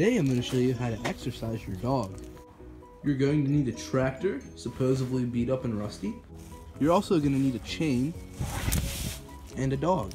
Today I'm going to show you how to exercise your dog. You're going to need a tractor, supposedly beat up and rusty. You're also going to need a chain and a dog.